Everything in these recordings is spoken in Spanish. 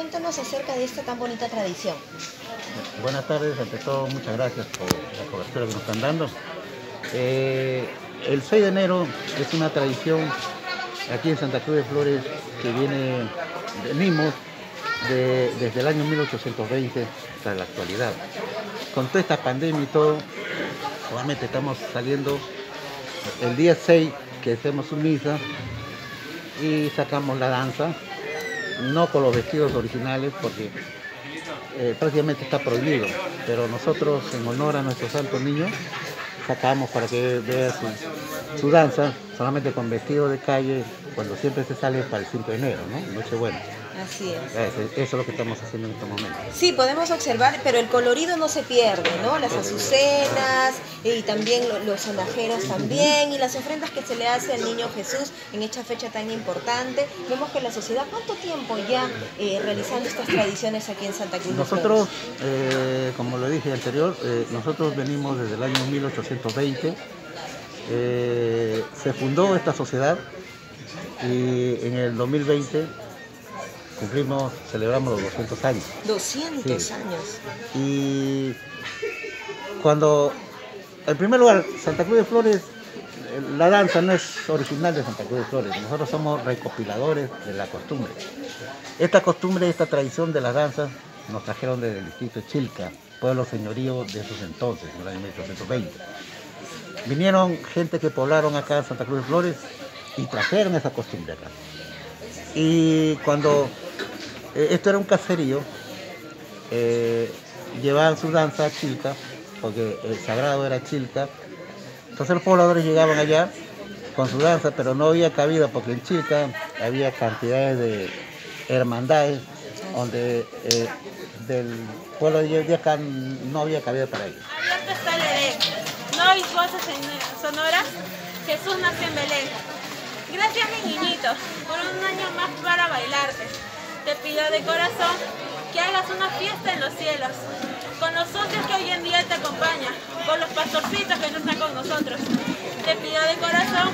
esta tan bonita tradición? Buenas tardes, ante todo muchas gracias por la cobertura que nos están dando. Eh, el 6 de enero es una tradición aquí en Santa Cruz de Flores que viene, de- desde el año 1820 hasta la actualidad. Con toda esta pandemia y todo, solamente estamos saliendo el día 6 que hacemos su misa y sacamos la danza, no con los vestidos originales porque eh, prácticamente está prohibido, pero nosotros en honor a nuestro santo niño sacamos para que vea su, danza solamente con vestido de calle cuando siempre se sale para el 5 de enero, ¿no? Nochebuena. Así es. Eso, eso es lo que estamos haciendo en estos momentos. Sí, podemos observar, pero el colorido no se pierde, ¿no? Las azucenas y también lo- los sonajeros también y las ofrendas que se le hace al niño Jesús en esta fecha tan importante. Vemos que la sociedad, ¿cuánto tiempo ya eh, realizando estas tradiciones aquí en Santa Cruz? Nosotros, eh, como lo dije anterior, eh, nosotros venimos desde el año 1820. Eh, se fundó esta sociedad y en el 2020 cumplimos, celebramos los 200 años. 200 sí. años. Y cuando, en primer lugar, Santa Cruz de Flores, la danza no es original de Santa Cruz de Flores, nosotros somos recopiladores de la costumbre. Esta costumbre, esta tradición de las danzas nos trajeron desde el distrito de Chilca, pueblo señorío de esos entonces, en el año 1820. Vinieron gente que poblaron acá en Santa Cruz de Flores y trajeron esa costumbre acá. Y cuando esto era un caserío, eh, llevaban su danza a Chilca, porque el sagrado era Chilca. Entonces los pobladores llegaban allá con su danza, pero no había cabida, porque en Chilca había cantidades de hermandades, donde eh, del pueblo de acá no había cabida para ellos. Abierto está el Edén. No hay voces sonoras. Jesús nace en Belén. Gracias, mi niñito, por un año más para bailarte. Te pido de corazón que hagas una fiesta en los cielos. Con los socios que hoy en día te acompañan. Con los pastorcitos que no están con nosotros. Te pido de corazón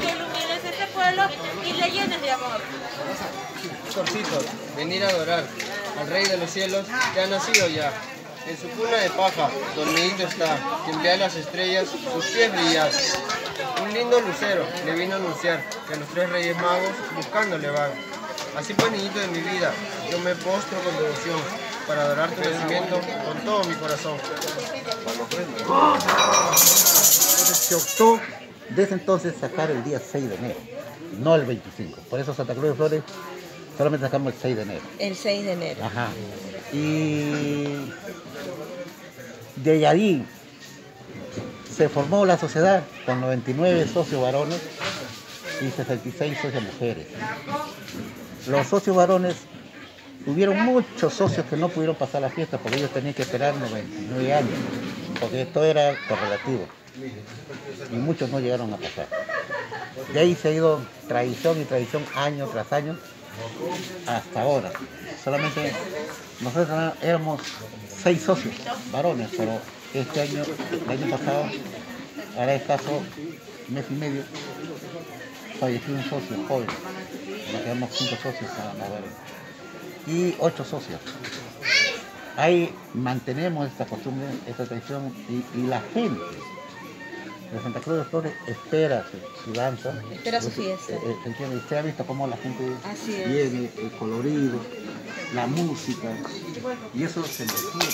que ilumines este pueblo y le llenes de amor. Pastorcitos, venir a adorar al Rey de los cielos que ha nacido ya. En su cuna de paja, dormidito está, quien ve a las estrellas, sus pies brillar. Un lindo lucero le vino a anunciar que los tres reyes magos buscándole van. Así pues, niñito de mi vida, yo me postro con devoción para adorar tu nacimiento con todo mi corazón. Entonces se optó desde entonces sacar el día 6 de enero, no el 25. Por eso Santa Cruz de Flores solamente sacamos el 6 de enero. El 6 de enero. Ajá. Y de ahí se formó la sociedad con 99 socios varones y 66 socios mujeres. Los socios varones, hubieron muchos socios que no pudieron pasar la fiesta porque ellos tenían que esperar 99 años, porque esto era correlativo. Y muchos no llegaron a pasar. De ahí se ha ido tradición y tradición año tras año hasta ahora. Solamente nosotros éramos seis socios varones, pero este año, el año pasado, hará escaso mes y medio, falleció un socio joven. Nos quedamos cinco socios más varones. Y ocho socios. Ahí mantenemos esta costumbre, esta tradición y, y la gente de Santa Cruz de Flores espera su, su danza. Espera su fiesta. Eh, eh. Usted ha visto cómo la gente viene, el colorido, la música, y eso se motiva.